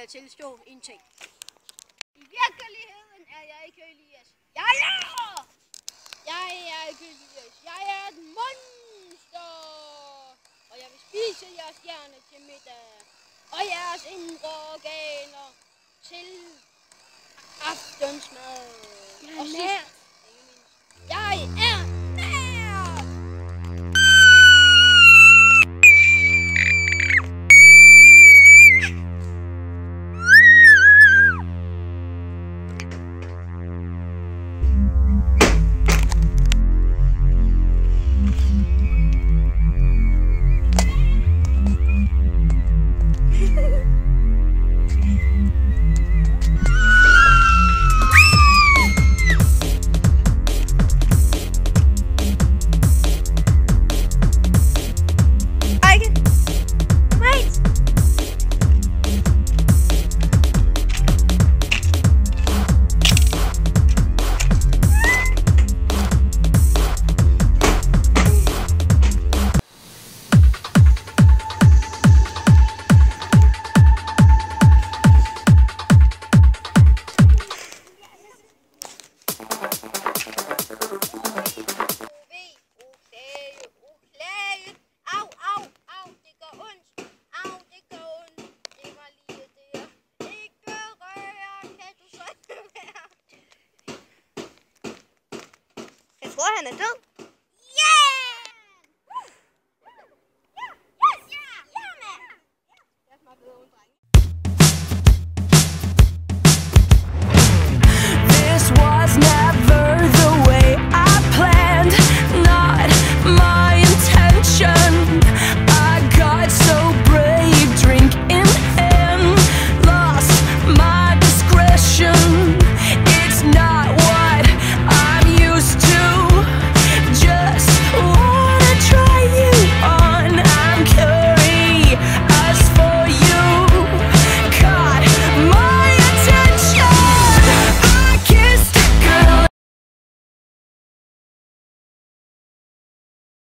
jeg tilstå en ting. I virkeligheden er jeg ikke Elias. Jeg er! Jeg er ikke Elias. Jeg er et monster! Og jeg vil spise jeres hjerne til middag. Og jeres indre organer til aftensmad. Og sidst, 我还能整